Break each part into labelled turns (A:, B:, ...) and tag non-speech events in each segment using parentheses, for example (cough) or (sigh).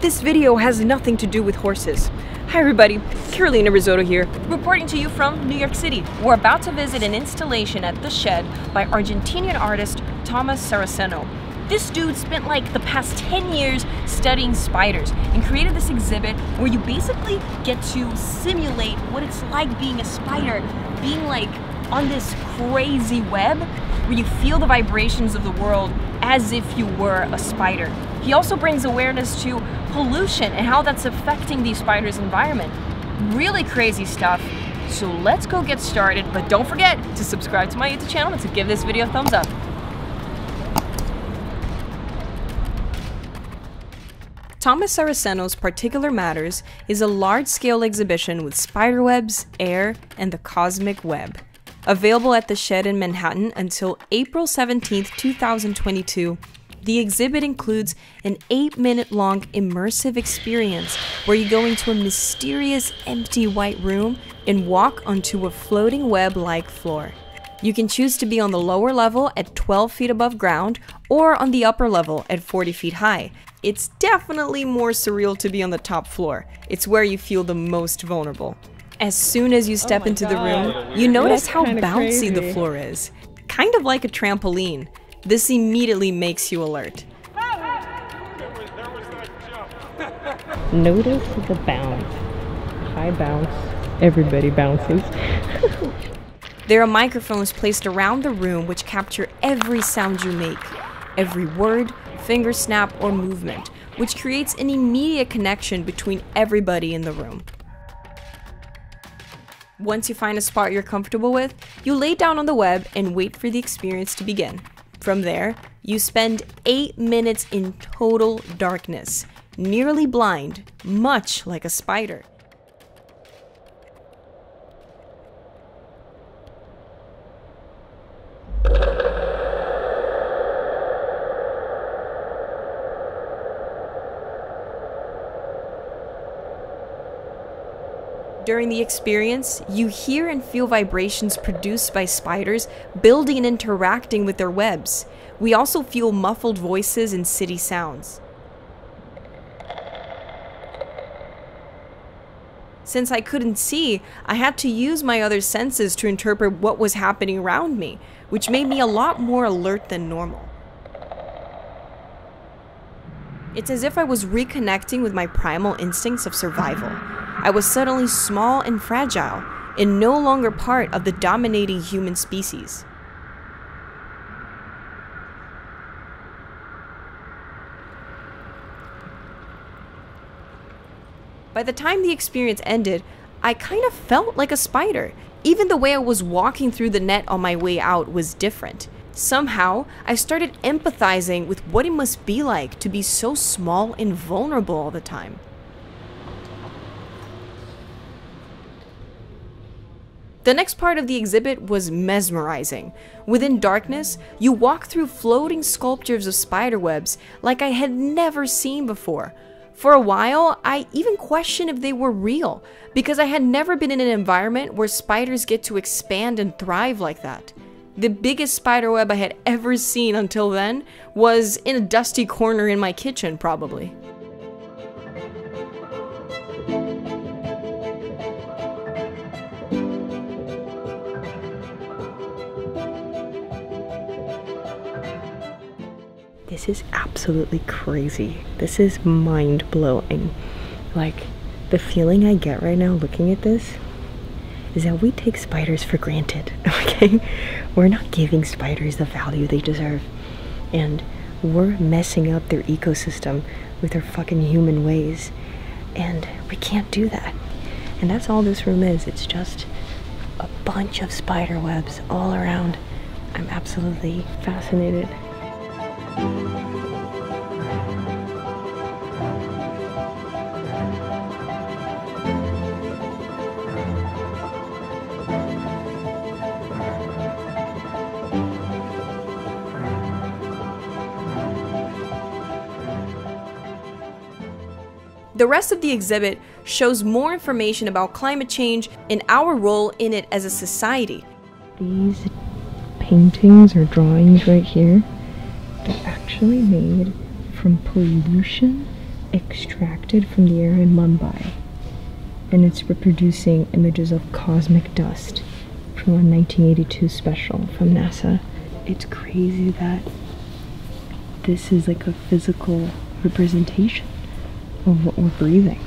A: This video has nothing to do with horses. Hi everybody, Carolina Rizzotto here, reporting to you from New York City. We're about to visit an installation at The Shed by Argentinian artist Tomás Saraceno. This dude spent like the past 10 years studying spiders and created this exhibit where you basically get to simulate what it's like being a spider, being like on this crazy web where you feel the vibrations of the world as if you were a spider. He also brings awareness to pollution and how that's affecting the spider's environment. Really crazy stuff. So let's go get started, but don't forget to subscribe to my YouTube channel and to give this video a thumbs up. Tomás Saraceno's Particular Matters is a large-scale exhibition with spiderwebs, air, and the cosmic web. Available at the Shed in Manhattan until April 17, 2022, the exhibit includes an 8 minute long immersive experience where you go into a mysterious empty white room and walk onto a floating web like floor. You can choose to be on the lower level at 12 feet above ground or on the upper level at 40 feet high. It's definitely more surreal to be on the top floor. It's where you feel the most vulnerable. As soon as you step
B: Oh
A: into the room, you notice
B: That's
A: how bouncy the floor is. Kind of like a trampoline. This immediately makes you alert.
B: Notice the bounce. High bounce. Everybody bounces. (laughs)
A: There are microphones placed around the room which capture every sound you make, every word, finger snap, or movement, which creates an immediate connection between everybody in the room. Once you find a spot you're comfortable with, you lay down on the web and wait for the experience to begin. From there, you spend 8 minutes in total darkness, nearly blind, much like a spider. During the experience, you hear and feel vibrations produced by spiders building and interacting with their webs. We also feel muffled voices and city sounds. Since I couldn't see, I had to use my other senses to interpret what was happening around me, which made me a lot more alert than normal. It's as if I was reconnecting with my primal instincts of survival. I was suddenly small and fragile, and no longer part of the dominating human species. By the time the experience ended, I kind of felt like a spider. Even the way I was walking through the net on my way out was different. Somehow, I started empathizing with what it must be like to be so small and vulnerable all the time. The next part of the exhibit was mesmerizing. Within darkness, you walk through floating sculptures of spiderwebs like I had never seen before. For a while, I even questioned if they were real, because I had never been in an environment where spiders get to expand and thrive like that. The biggest spiderweb I had ever seen until then was in a dusty corner in my kitchen, probably.
B: This is absolutely crazy. This is mind blowing. Like, the feeling I get right now looking at this is that we take spiders for granted, (laughs) okay? We're not giving spiders the value they deserve. And we're messing up their ecosystem with our fucking human ways. And we can't do that. And that's all this room is. It's just a bunch of spider webs all around. I'm absolutely fascinated.
A: The rest of the exhibit shows more information about climate change and our role in it as a society.
B: These paintings or drawings right here, they're actually made from pollution extracted from the air in Mumbai. And it's reproducing images of cosmic dust from a 1982 special from NASA. It's crazy that this is like a physical representation of what we're breathing.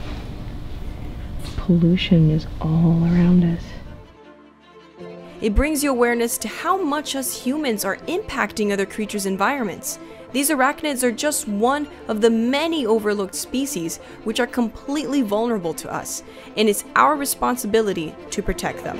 B: Pollution is all around us.
A: It brings you awareness to how much us humans are impacting other creatures' environments. These arachnids are just one of the many overlooked species which are completely vulnerable to us, and it's our responsibility to protect them.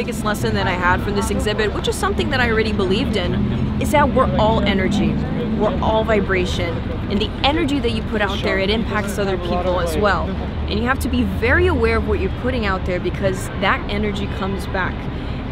A: Biggest lesson that I had from this exhibit, which is something that I already believed in, is that we're all energy. We're all vibration. And the energy that you put out there, it impacts other people as well. And you have to be very aware of what you're putting out there because that energy comes back.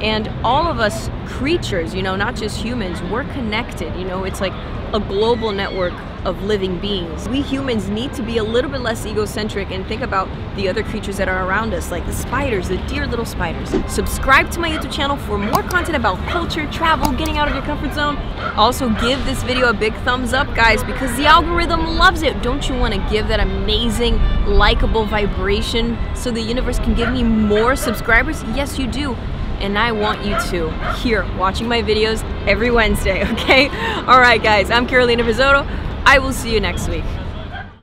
A: And all of us creatures, you know, not just humans, we're connected. You know, it's like a global network of living beings. We humans need to be a little bit less egocentric and think about the other creatures that are around us, like the spiders, the dear little spiders. Subscribe to my YouTube channel for more content about culture, travel, getting out of your comfort zone. Also, give this video a big thumbs up, guys, because the algorithm loves it. Don't you want to give that amazing, likable vibration so the universe can give me more subscribers? Yes, you do and I want you to here watching my videos every Wednesday, (laughs) okay? All right, guys, I'm Carolina Rizzotto. I will see you next week.